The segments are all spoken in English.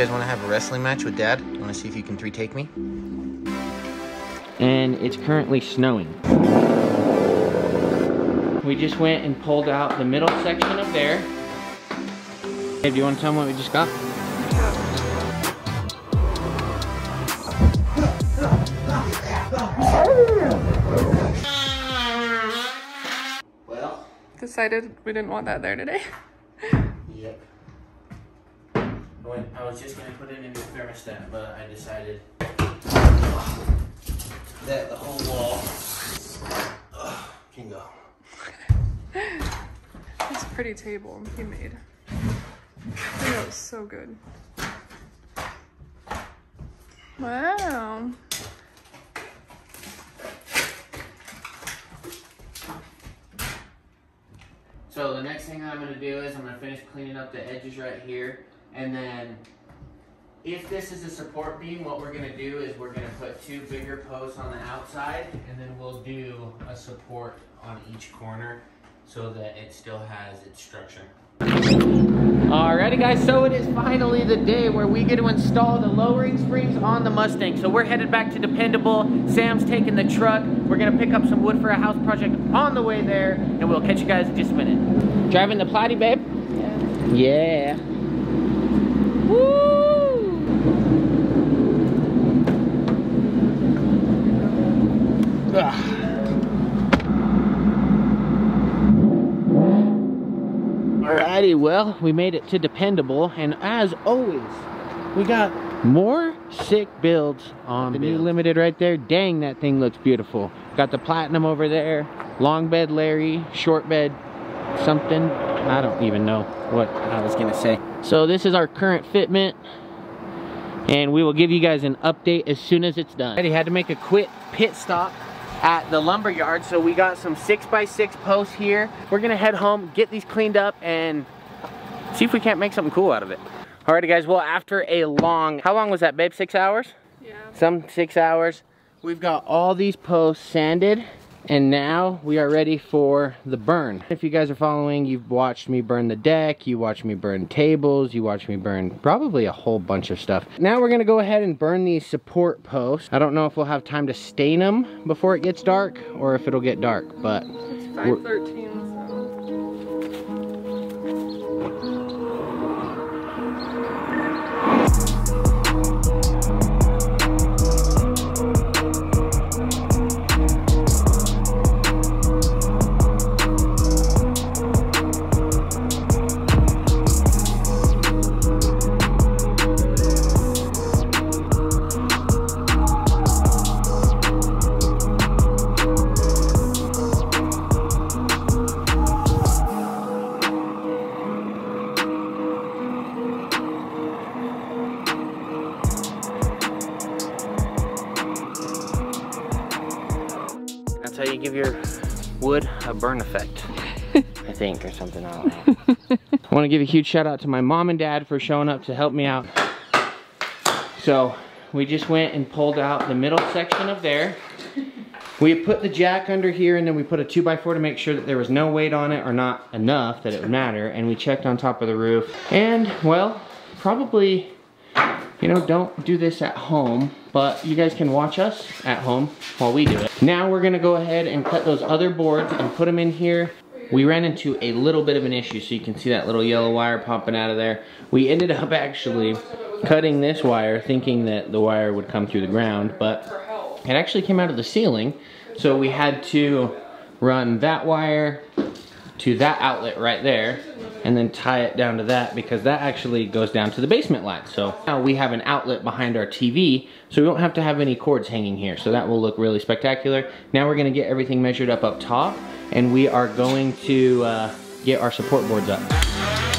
guys want to have a wrestling match with Dad? Want to see if you can three take me? And it's currently snowing. We just went and pulled out the middle section of there. Hey, do you want to tell them what we just got? Well, Decided we didn't want that there today. When I was just gonna put it in the thermostat, but I decided that the whole wall ugh, can go. It's a pretty table he made. That was so good. Wow. So the next thing I'm gonna do is I'm gonna finish cleaning up the edges right here, and then if this is a support beam, what we're gonna do is we're gonna put two bigger posts on the outside, and then we'll do a support on each corner so that it still has its structure. Alrighty guys, so it is finally the day where we get to install the lowering springs on the Mustang. So we're headed back to Dependable. Sam's taking the truck. We're gonna pick up some wood for a house project on the way there, and we'll catch you guys in just a minute. Driving the Platy, babe? Yeah. Yeah. Woo! Alrighty, well, we made it to Dependable, and as always, we got more sick builds on the new Limited right there. Dang, that thing looks beautiful. Got the Platinum over there, long bed Larry, short bed something. I don't even know what I was gonna say. So this is our current fitment, and we will give you guys an update as soon as it's done. Already had to make a quick pit stop at the lumber yard. So we got some six by six posts here. We're gonna head home, get these cleaned up and see if we can't make something cool out of it. Alrighty guys, well after a long, how long was that babe, six hours? Yeah. Some six hours. We've got all these posts sanded and now we are ready for the burn. If you guys are following, you've watched me burn the deck, you watched me burn tables, you watched me burn probably a whole bunch of stuff. Now we're gonna go ahead and burn these support posts. I don't know if we'll have time to stain them before it gets dark or if it'll get dark, but It's 513, how you give your wood a burn effect. I think, or something, I. I wanna give a huge shout out to my mom and dad for showing up to help me out. So, we just went and pulled out the middle section of there. We put the jack under here and then we put a 2x4 to make sure that there was no weight on it or not enough that it would matter. And we checked on top of the roof. And, well, probably, you know, don't do this at home, but you guys can watch us at home while we do it. Now we're gonna go ahead and cut those other boards and put them in here. We ran into a little bit of an issue, so you can see that little yellow wire popping out of there. We ended up actually cutting this wire thinking that the wire would come through the ground, but it actually came out of the ceiling. So we had to run that wire to that outlet right there and then tie it down to that because that actually goes down to the basement line. So now we have an outlet behind our TV so we don't have to have any cords hanging here. So that will look really spectacular. Now we're gonna get everything measured up up top and we are going to uh, get our support boards up.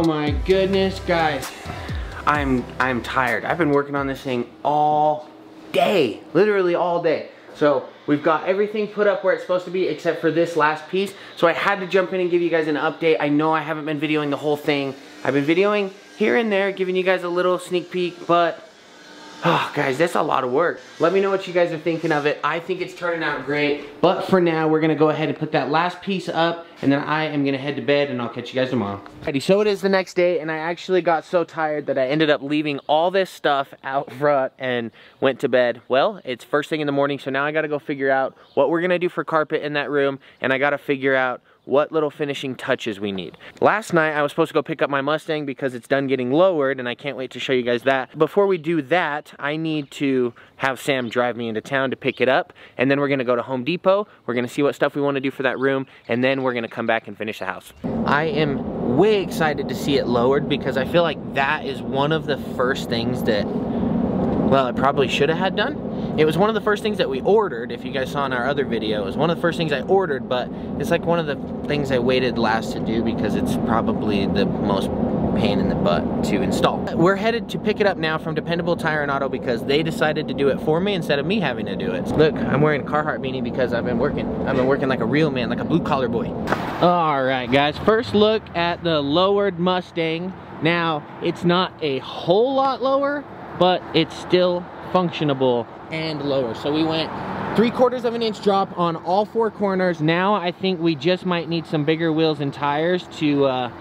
Oh my goodness, guys. I'm I'm tired. I've been working on this thing all day, literally all day. So We've got everything put up where it's supposed to be except for this last piece. So I had to jump in and give you guys an update. I know I haven't been videoing the whole thing. I've been videoing here and there, giving you guys a little sneak peek, but Oh, guys, that's a lot of work. Let me know what you guys are thinking of it. I think it's turning out great. But for now, we're gonna go ahead and put that last piece up and then I am gonna head to bed and I'll catch you guys tomorrow. Alrighty, so it is the next day and I actually got so tired that I ended up leaving all this stuff out front and went to bed. Well, it's first thing in the morning, so now I gotta go figure out what we're gonna do for carpet in that room and I gotta figure out what little finishing touches we need. Last night I was supposed to go pick up my Mustang because it's done getting lowered and I can't wait to show you guys that. Before we do that, I need to have Sam drive me into town to pick it up and then we're gonna go to Home Depot, we're gonna see what stuff we wanna do for that room and then we're gonna come back and finish the house. I am way excited to see it lowered because I feel like that is one of the first things that well, I probably should have had done. It was one of the first things that we ordered, if you guys saw in our other video. It was one of the first things I ordered, but it's like one of the things I waited last to do because it's probably the most pain in the butt to install. We're headed to pick it up now from Dependable Tire and Auto because they decided to do it for me instead of me having to do it. Look, I'm wearing a Carhartt beanie because I've been working. I've been working like a real man, like a blue collar boy. All right, guys, first look at the lowered Mustang. Now, it's not a whole lot lower, but it's still functionable and lower. So we went three quarters of an inch drop on all four corners. Now I think we just might need some bigger wheels and tires to uh,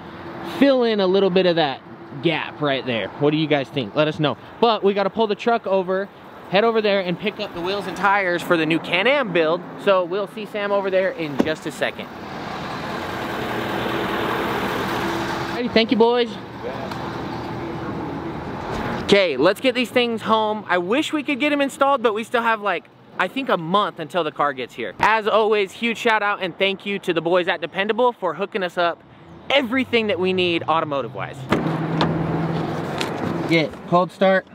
fill in a little bit of that gap right there. What do you guys think? Let us know. But we gotta pull the truck over, head over there and pick up the wheels and tires for the new Can-Am build. So we'll see Sam over there in just a second. Alrighty, thank you boys. Okay, let's get these things home. I wish we could get them installed, but we still have like, I think a month until the car gets here. As always, huge shout out and thank you to the boys at Dependable for hooking us up everything that we need automotive wise. Get cold start.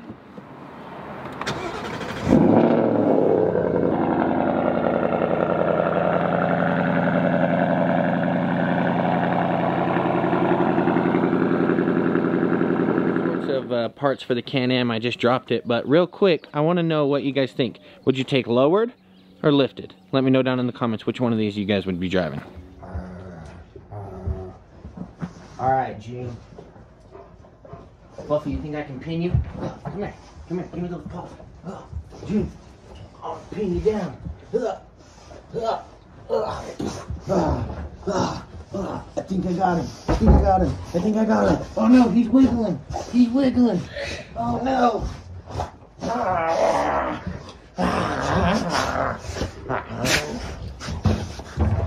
of uh, parts for the Can-Am. I just dropped it. But real quick, I want to know what you guys think. Would you take lowered or lifted? Let me know down in the comments which one of these you guys would be driving. Uh, uh, all right, Gene. Buffy, you think I can pin you? Come here. Come here. Give me those paws. Oh, Gene. I'll pin you down. Uh, I think I got him. I think I got him. I think I got him. Oh no, he's wiggling. He's wiggling. Oh no.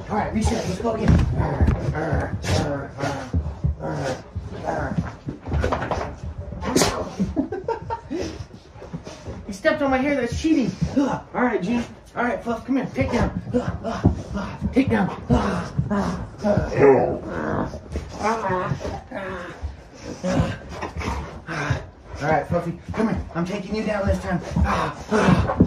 All right, reset. Let's go again. he stepped on my hair. That's cheating. All right, Jim. All right, Fluff, come here. Take down. Take down. All right, Fluffy, come here. I'm taking you down this time. Ah, ah,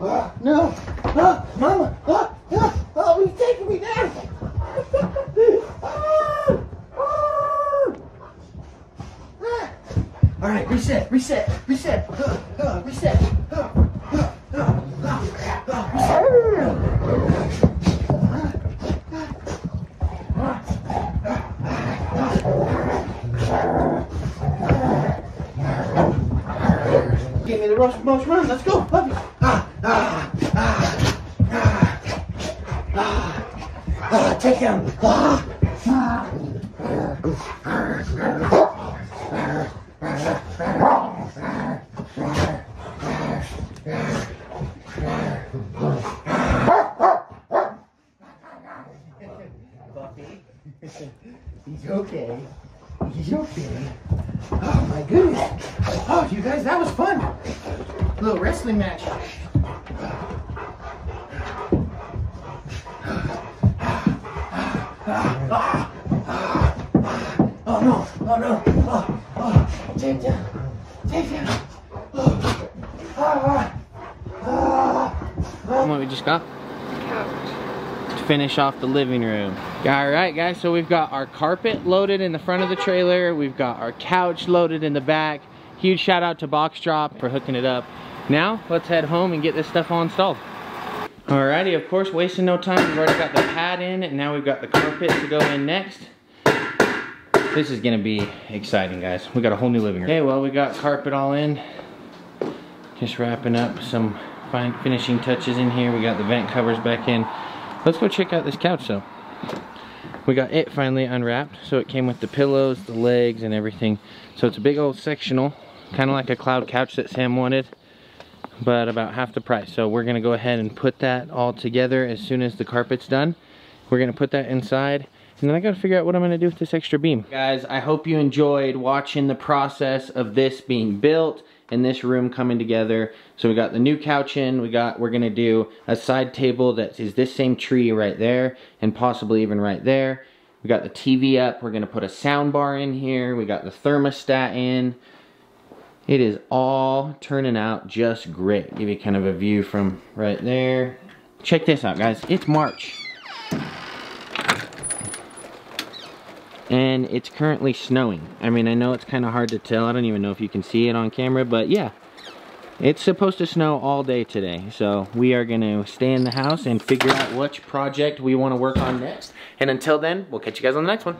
ah, No! Ah, Mama! Ah, ah, oh, he's taking me down! Ah, ah. Ah. All right, reset, reset, reset, uh, uh, reset. Uh, uh, uh, uh, uh, reset. Give me the rush, most run. Let's go, puppy. Ah, ah, ah, ah, ah, ah, take down. Ah, ah. Buffy. He's okay. He's okay. Oh my goodness. Oh, you guys, that was fun. A little wrestling match. Oh no, oh no, oh, oh, ah. What we just got? To finish off the living room. All right, guys, so we've got our carpet loaded in the front of the trailer. We've got our couch loaded in the back. Huge shout out to Box Drop for hooking it up. Now, let's head home and get this stuff all installed. Alrighty, of course, wasting no time. We've already got the pad in, and now we've got the carpet to go in next. This is gonna be exciting, guys. We got a whole new living room. Okay, well, we got carpet all in. Just wrapping up some fine finishing touches in here. We got the vent covers back in. Let's go check out this couch, though. We got it finally unwrapped. So it came with the pillows, the legs, and everything. So it's a big old sectional, kind of like a cloud couch that Sam wanted but about half the price. So we're gonna go ahead and put that all together as soon as the carpet's done. We're gonna put that inside and then I gotta figure out what I'm gonna do with this extra beam. Guys, I hope you enjoyed watching the process of this being built and this room coming together. So we got the new couch in, we got, we're gonna do a side table that is this same tree right there and possibly even right there. We got the TV up, we're gonna put a sound bar in here, we got the thermostat in, it is all turning out just great. Give you kind of a view from right there. Check this out, guys. It's March. And it's currently snowing. I mean, I know it's kind of hard to tell. I don't even know if you can see it on camera, but yeah. It's supposed to snow all day today. So we are going to stay in the house and figure out which project we want to work on next. And until then, we'll catch you guys on the next one.